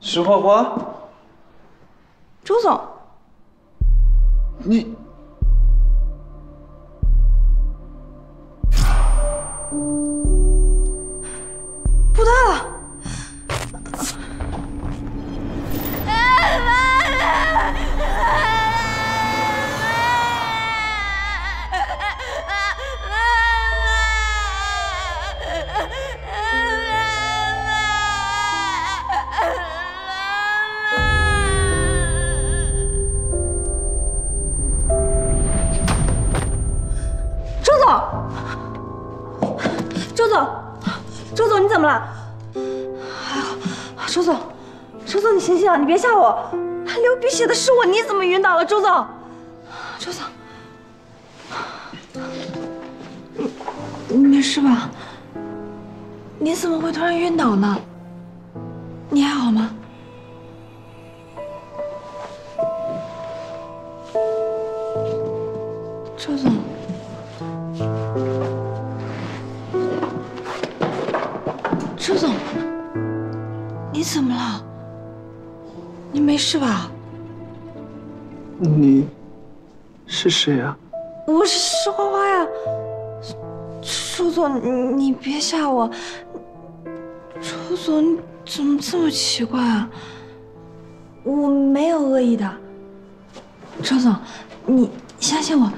石花花，周总，你怎么了？哎呀，周总，周总，你醒醒啊！你别吓我，流鼻血的是我，你怎么晕倒了？周总，周总，你没事吧？你怎么会突然晕倒呢？你还好吗？周总。你怎么了？你没事吧？你是谁啊？我是石花花呀。周总，你你别吓我。周总，你怎么这么奇怪啊？我没有恶意的。周总，你相信我，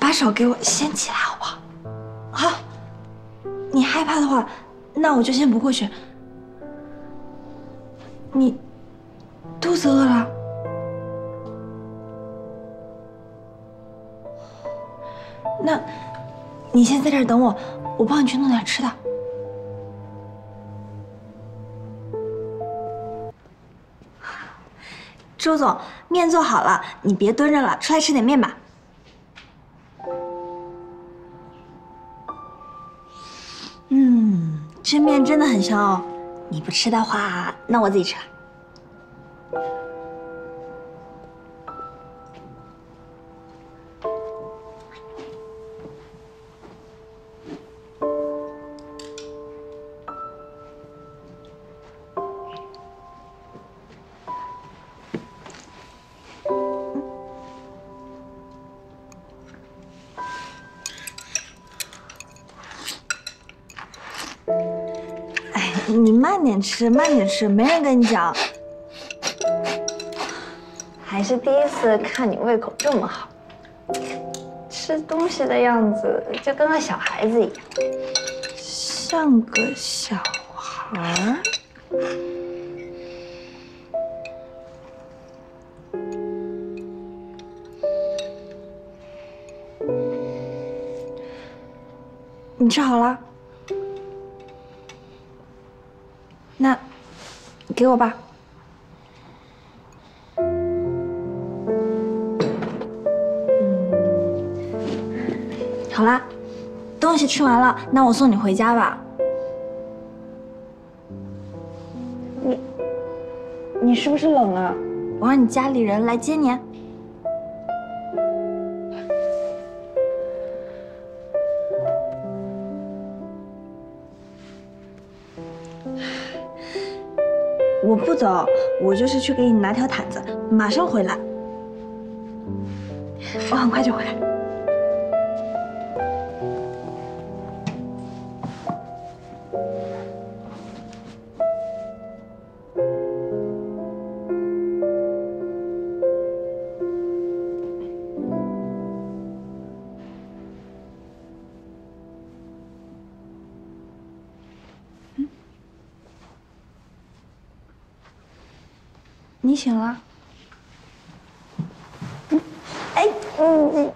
把手给我掀起来好不好？好。你害怕的话，那我就先不过去。你肚子饿了？那，你先在这儿等我，我帮你去弄点吃的。周总，面做好了，你别蹲着了，出来吃点面吧。嗯，这面真的很香哦。你不吃的话，那我自己吃。了你慢点吃，慢点吃，没人跟你讲。还是第一次看你胃口这么好，吃东西的样子就跟个小孩子一样。像个小孩儿。你吃好了？那给我吧。嗯，好啦，东西吃完了，那我送你回家吧。你，你是不是冷了？我让你家里人来接你。我不走，我就是去给你拿条毯子，马上回来。我很快就回来。你醒了？哎，嗯，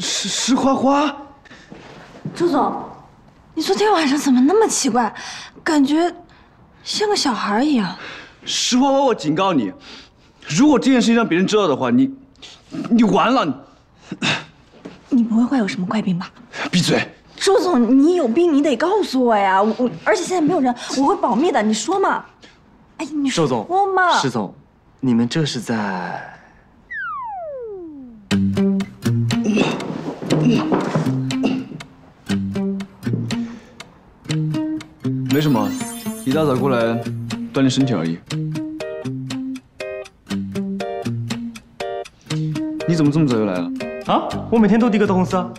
石石花花，周总，你昨天晚上怎么那么奇怪？感觉像个小孩一样。石花花，我警告你，如果这件事情让别人知道的话，你，你完了！你不会患有什么怪病吧？闭嘴！周总，你有病你得告诉我呀！我而且现在没有人，我会保密的。你说嘛？哎，你说周总，嘛？石总，你们这是在？没什么，一大早过来锻炼身体而已。你怎么这么早就来了？啊，我每天都第一个到公司啊。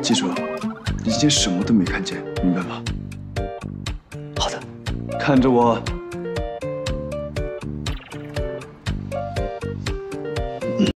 记住了，你今天什么都没看见，明白吗？好的，看着我。